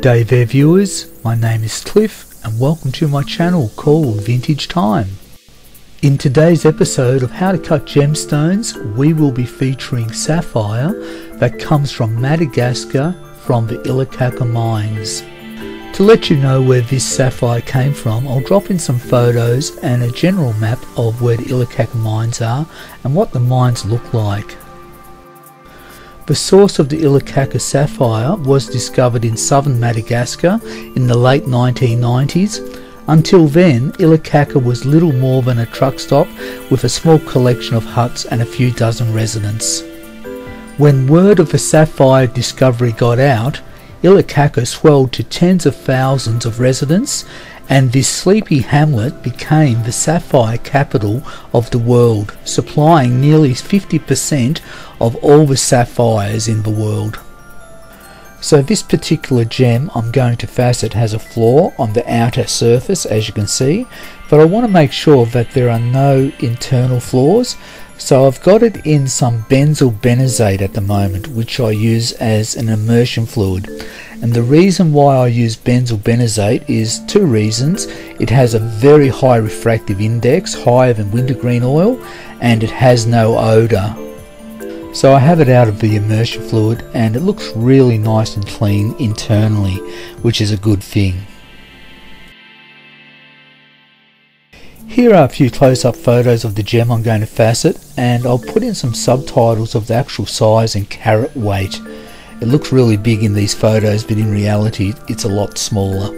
Good day there viewers, my name is Cliff and welcome to my channel called Vintage Time. In today's episode of How to Cut Gemstones we will be featuring sapphire that comes from Madagascar from the Ilakaka mines. To let you know where this sapphire came from I'll drop in some photos and a general map of where the Ilakaka mines are and what the mines look like. The source of the Ilakaka sapphire was discovered in southern Madagascar in the late 1990s. Until then, Ilakaka was little more than a truck stop with a small collection of huts and a few dozen residents. When word of the sapphire discovery got out, Ilakaka swelled to tens of thousands of residents and this sleepy hamlet became the sapphire capital of the world, supplying nearly 50% of all the sapphires in the world. So this particular gem I'm going to facet has a flaw on the outer surface as you can see, but I want to make sure that there are no internal flaws so I've got it in some benzyl benzoate at the moment which I use as an immersion fluid and the reason why I use benzyl benzoate is two reasons. It has a very high refractive index, higher than wintergreen oil and it has no odour. So I have it out of the immersion fluid and it looks really nice and clean internally which is a good thing. Here are a few close-up photos of the gem I'm going to facet and I'll put in some subtitles of the actual size and carat weight. It looks really big in these photos but in reality it's a lot smaller.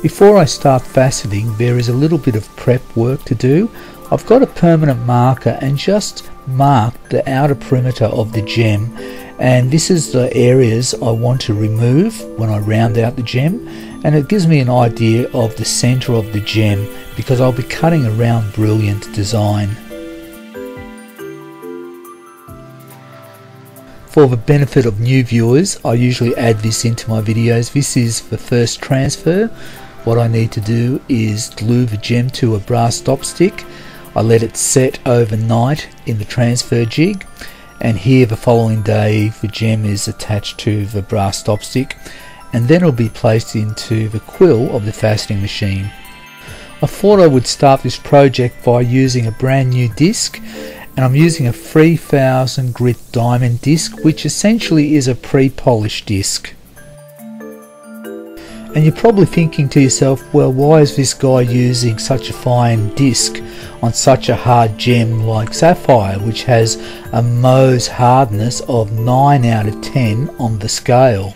Before I start faceting there is a little bit of prep work to do. I've got a permanent marker and just marked the outer perimeter of the gem and this is the areas I want to remove when I round out the gem and it gives me an idea of the center of the gem because I'll be cutting around brilliant design. For the benefit of new viewers, I usually add this into my videos. This is the first transfer. What I need to do is glue the gem to a brass dop stick. I let it set overnight in the transfer jig and here the following day the gem is attached to the brass dopstick and then it will be placed into the quill of the faceting machine. I thought I would start this project by using a brand new disc and I'm using a 3000 grit diamond disc which essentially is a pre-polished disc. And you're probably thinking to yourself, well, why is this guy using such a fine disc on such a hard gem like sapphire, which has a Mohs hardness of 9 out of 10 on the scale?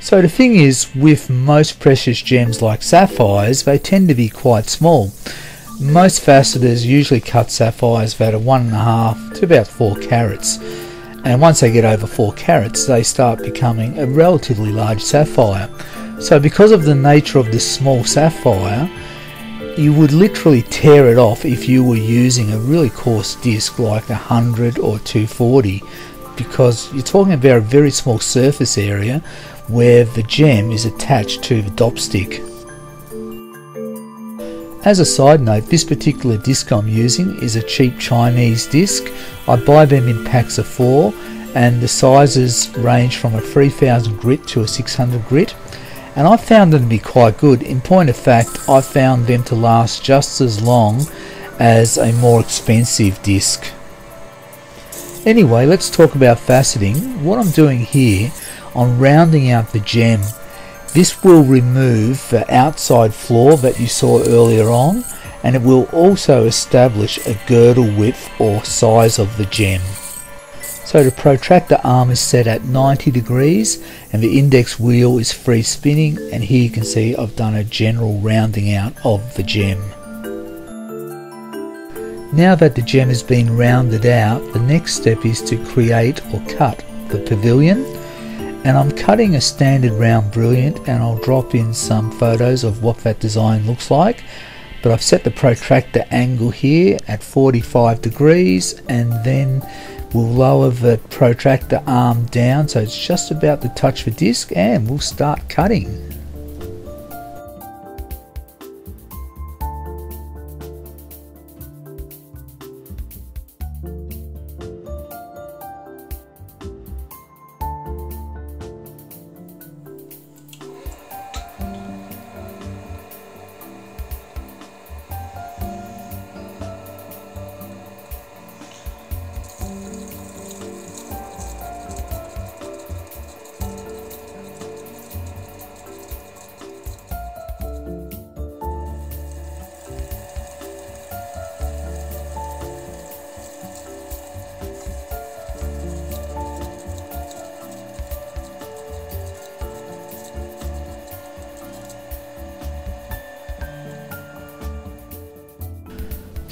So the thing is, with most precious gems like sapphires, they tend to be quite small. Most faceters usually cut sapphires about are 1.5 to about 4 carats. And once they get over 4 carats, they start becoming a relatively large sapphire. So because of the nature of this small sapphire, you would literally tear it off if you were using a really coarse disc like a 100 or 240 because you're talking about a very small surface area where the gem is attached to the dop stick. As a side note, this particular disc I'm using is a cheap Chinese disc. I buy them in packs of four and the sizes range from a 3000 grit to a 600 grit and I found them to be quite good. In point of fact, I found them to last just as long as a more expensive disc. Anyway, let's talk about faceting. What I'm doing here, I'm rounding out the gem. This will remove the outside flaw that you saw earlier on and it will also establish a girdle width or size of the gem. So the protractor arm is set at 90 degrees and the index wheel is free spinning and here you can see I've done a general rounding out of the gem. Now that the gem has been rounded out, the next step is to create or cut the pavilion and I'm cutting a standard round brilliant and I'll drop in some photos of what that design looks like but I've set the protractor angle here at 45 degrees and then We'll lower the protractor arm down so it's just about to touch the disc and we'll start cutting.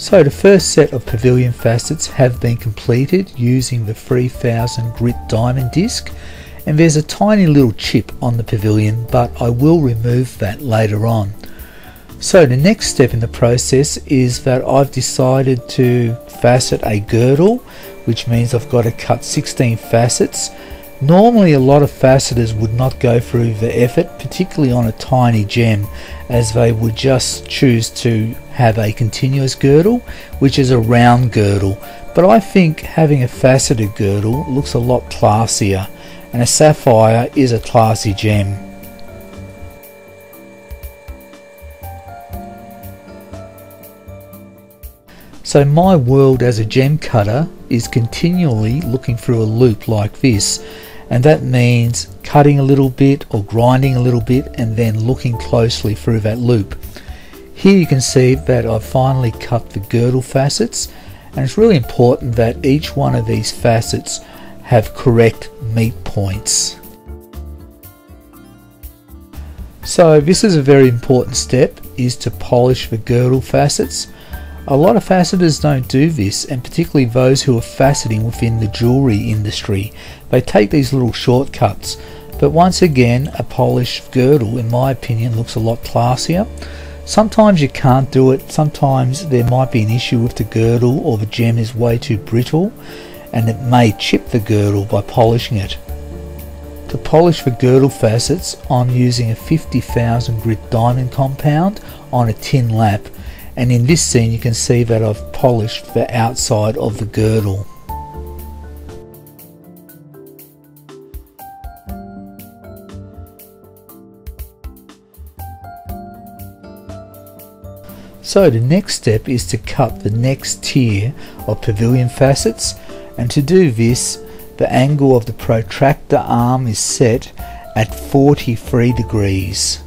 So the first set of pavilion facets have been completed using the 3000 grit diamond disc and there's a tiny little chip on the pavilion but I will remove that later on. So the next step in the process is that I've decided to facet a girdle which means I've got to cut 16 facets. Normally a lot of faceters would not go through the effort particularly on a tiny gem as they would just choose to have a continuous girdle, which is a round girdle. But I think having a faceted girdle looks a lot classier, and a sapphire is a classy gem. So my world as a gem cutter is continually looking through a loupe like this and that means cutting a little bit or grinding a little bit and then looking closely through that loupe. Here you can see that I've finally cut the girdle facets and it's really important that each one of these facets have correct meet points. So this is a very important step is to polish the girdle facets a lot of faceters don't do this, and particularly those who are faceting within the jewellery industry. They take these little shortcuts, but once again, a polished girdle, in my opinion, looks a lot classier. Sometimes you can't do it, sometimes there might be an issue with the girdle or the gem is way too brittle, and it may chip the girdle by polishing it. To polish the girdle facets, I'm using a 50,000 grit diamond compound on a tin lap and in this scene you can see that I've polished the outside of the girdle. So the next step is to cut the next tier of pavilion facets and to do this the angle of the protractor arm is set at 43 degrees.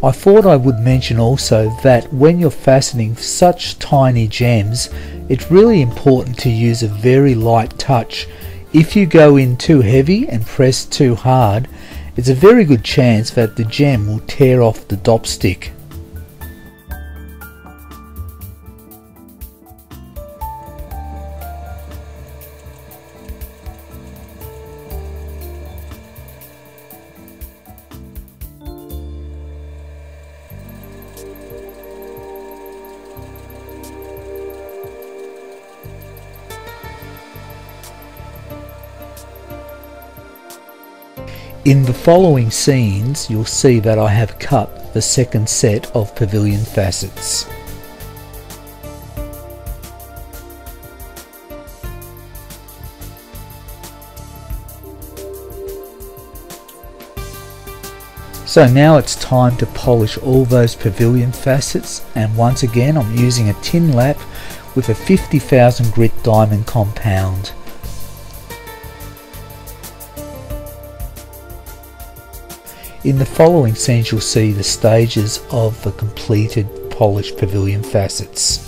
I thought I would mention also that when you're faceting such tiny gems, it's really important to use a very light touch. If you go in too heavy and press too hard, it's a very good chance that the gem will tear off the dop In the following scenes you'll see that I have cut the second set of pavilion facets. So now it's time to polish all those pavilion facets and once again I'm using a tin lap with a 50,000 grit diamond compound. In the following scenes you'll see the stages of the completed polished pavilion facets.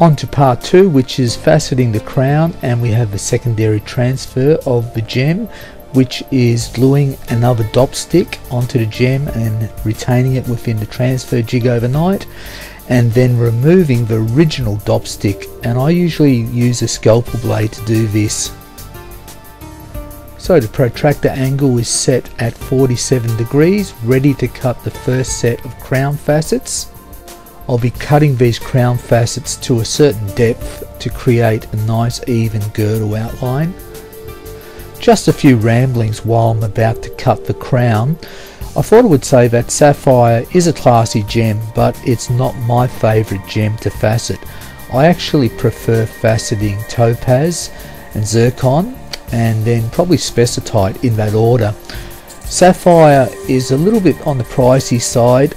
On to part 2 which is faceting the crown and we have the secondary transfer of the gem which is gluing another dop stick onto the gem and retaining it within the transfer jig overnight and then removing the original dop stick and I usually use a scalpel blade to do this. So the protractor angle is set at 47 degrees ready to cut the first set of crown facets. I'll be cutting these crown facets to a certain depth to create a nice even girdle outline. Just a few ramblings while I'm about to cut the crown. I thought I would say that sapphire is a classy gem but it's not my favourite gem to facet. I actually prefer faceting topaz and zircon and then probably spessartite in that order. Sapphire is a little bit on the pricey side.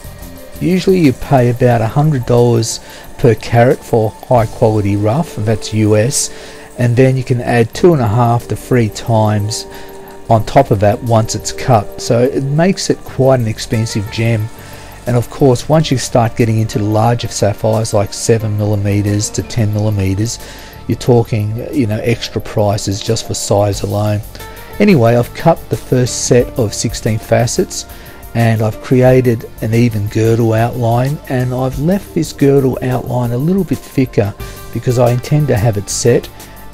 Usually you pay about $100 per carat for high quality rough, and that's US, and then you can add two and a half to three times on top of that once it's cut. So it makes it quite an expensive gem. And of course, once you start getting into larger sapphires like 7 millimeters to 10 millimeters, you're talking, you know, extra prices just for size alone. Anyway, I've cut the first set of 16 facets and I've created an even girdle outline and I've left this girdle outline a little bit thicker because I intend to have it set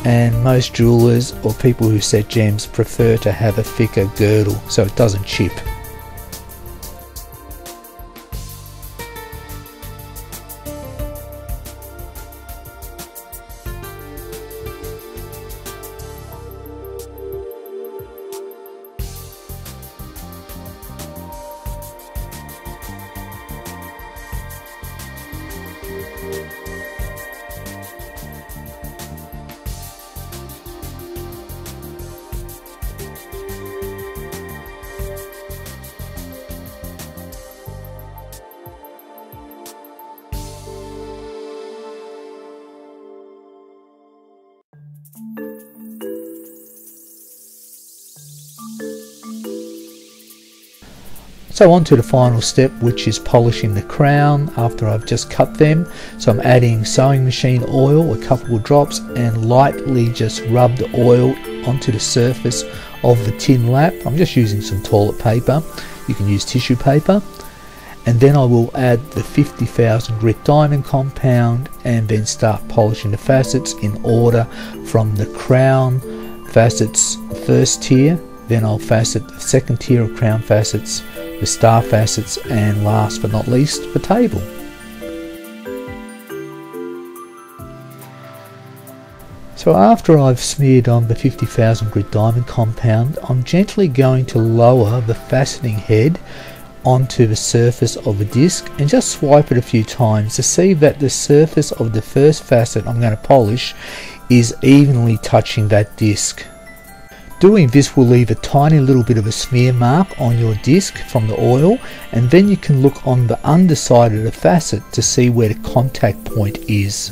and most jewelers or people who set gems prefer to have a thicker girdle so it doesn't chip. Bye. So on to the final step which is polishing the crown after I've just cut them. So I'm adding sewing machine oil, a couple of drops and lightly just rub the oil onto the surface of the tin lap. I'm just using some toilet paper. You can use tissue paper. And then I will add the 50,000 grit diamond compound and then start polishing the facets in order from the crown facets first tier then I'll facet the second tier of crown facets the star facets and last but not least the table. So after I've smeared on the 50,000 grit diamond compound, I'm gently going to lower the faceting head onto the surface of the disc and just swipe it a few times to see that the surface of the first facet I'm going to polish is evenly touching that disc. Doing this will leave a tiny little bit of a smear mark on your disc from the oil and then you can look on the underside of the facet to see where the contact point is.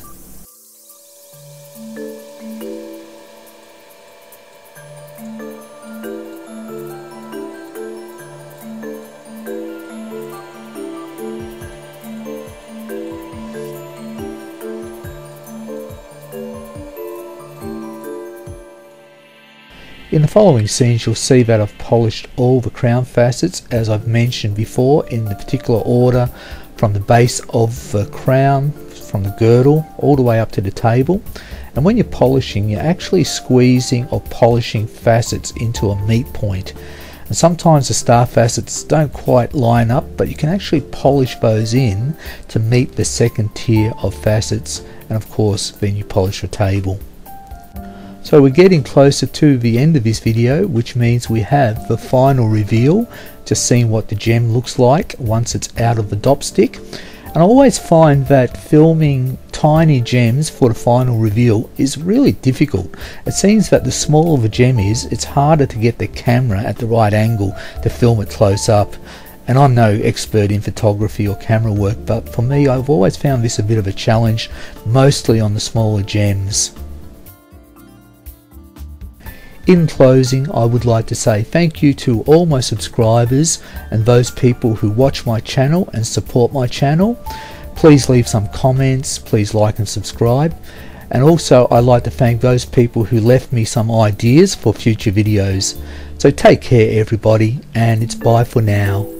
In the following scenes you'll see that I've polished all the crown facets as I've mentioned before in the particular order from the base of the crown, from the girdle all the way up to the table. And when you're polishing you're actually squeezing or polishing facets into a meet point. And sometimes the star facets don't quite line up but you can actually polish those in to meet the second tier of facets. And of course then you polish the table. So we're getting closer to the end of this video, which means we have the final reveal, just seeing what the gem looks like once it's out of the dop stick. And I always find that filming tiny gems for the final reveal is really difficult. It seems that the smaller the gem is, it's harder to get the camera at the right angle to film it close up. And I'm no expert in photography or camera work, but for me, I've always found this a bit of a challenge, mostly on the smaller gems. In closing, I would like to say thank you to all my subscribers and those people who watch my channel and support my channel. Please leave some comments, please like and subscribe. And also I'd like to thank those people who left me some ideas for future videos. So take care everybody and it's bye for now.